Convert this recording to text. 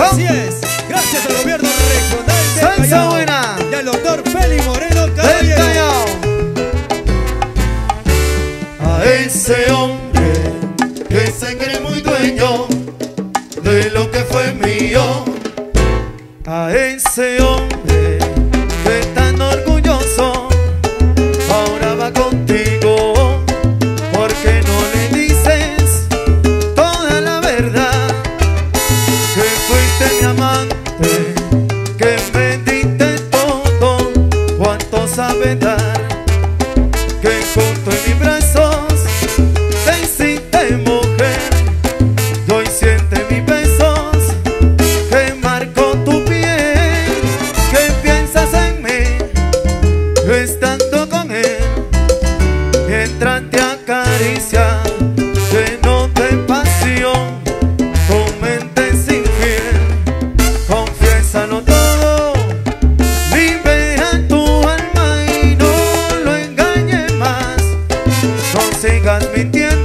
Así es, gracias al gobierno regional de Callao buena. y al doctor Feli Moreno Caballero. A ese hombre que se cree muy dueño de lo que fue mío. A ese hombre sigas mintiendo.